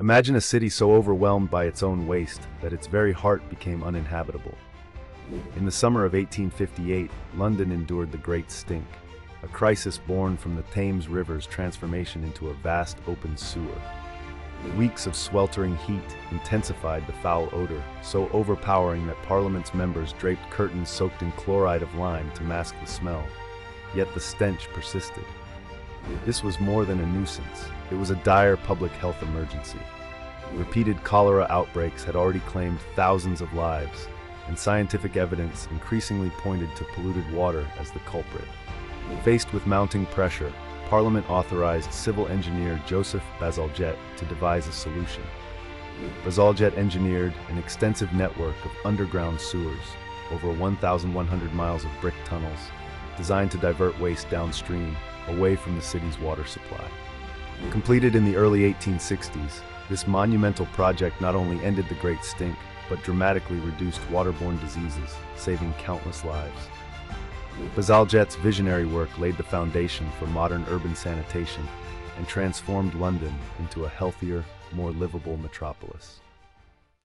Imagine a city so overwhelmed by its own waste that its very heart became uninhabitable. In the summer of 1858, London endured the Great Stink, a crisis born from the Thames River's transformation into a vast open sewer. Weeks of sweltering heat intensified the foul odor, so overpowering that Parliament's members draped curtains soaked in chloride of lime to mask the smell. Yet the stench persisted. This was more than a nuisance. It was a dire public health emergency. Repeated cholera outbreaks had already claimed thousands of lives, and scientific evidence increasingly pointed to polluted water as the culprit. Faced with mounting pressure, Parliament authorized civil engineer Joseph Bazalgette to devise a solution. Bazalgette engineered an extensive network of underground sewers, over 1,100 miles of brick tunnels, designed to divert waste downstream, away from the city's water supply. Completed in the early 1860s, this monumental project not only ended the Great Stink, but dramatically reduced waterborne diseases, saving countless lives. Bazalgette's visionary work laid the foundation for modern urban sanitation and transformed London into a healthier, more livable metropolis.